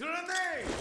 Grenade!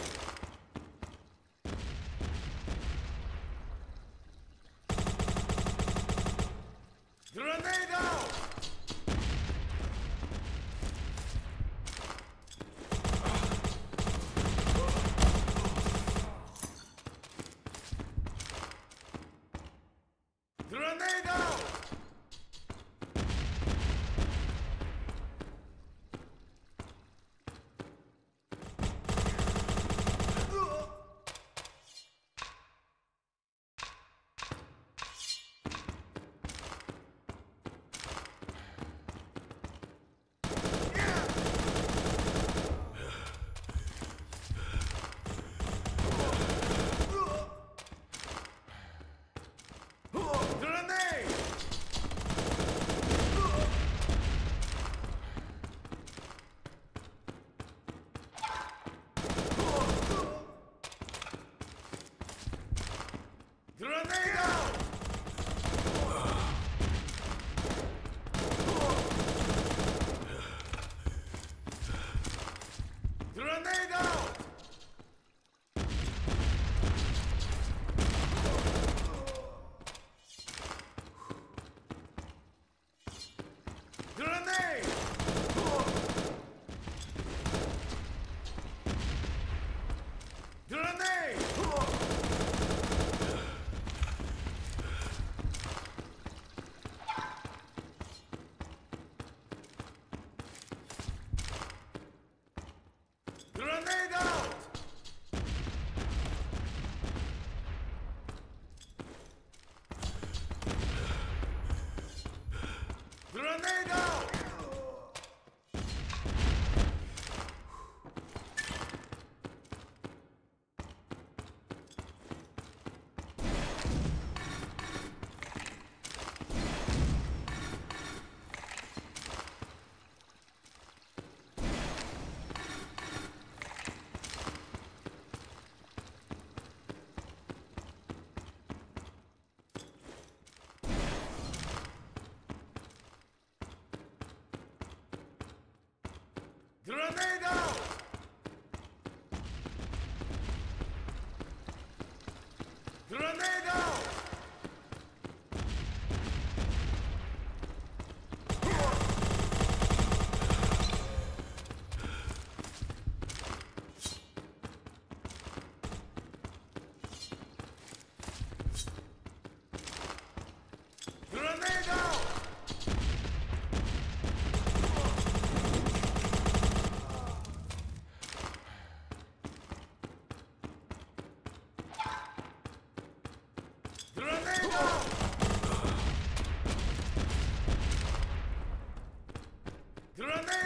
Grenade!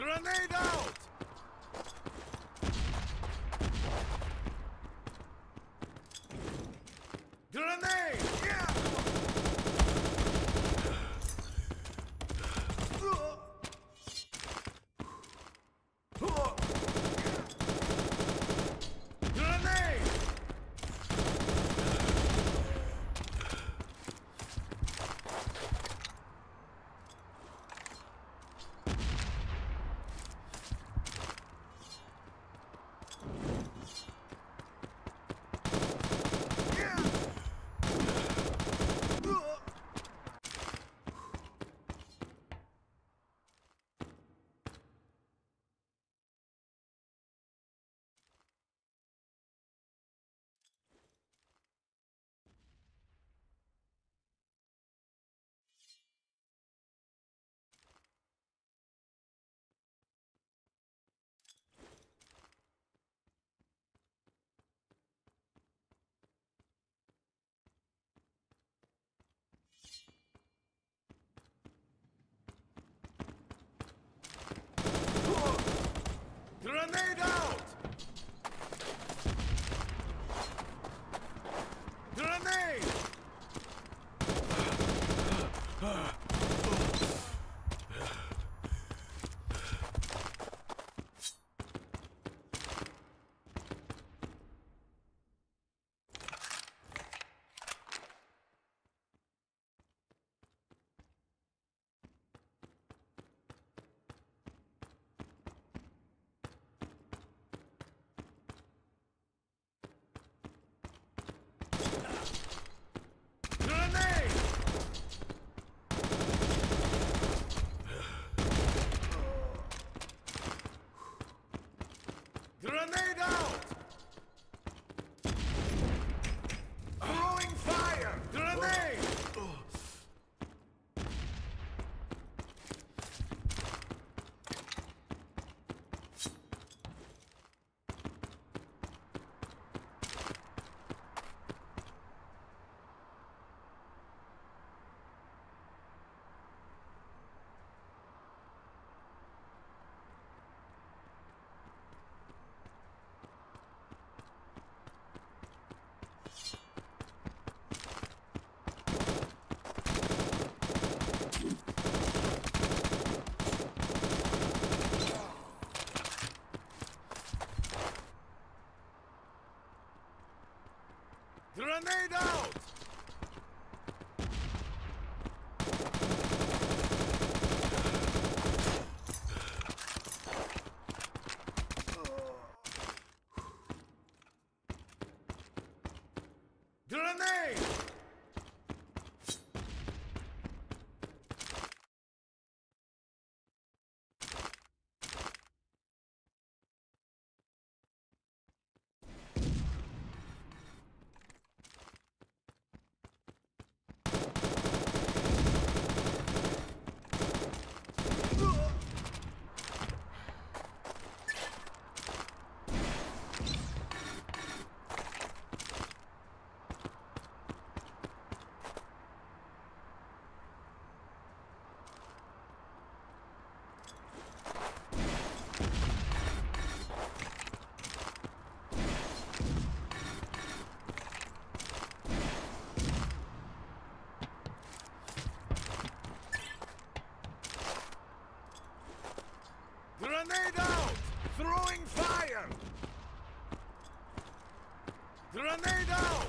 Grenade Grenade out!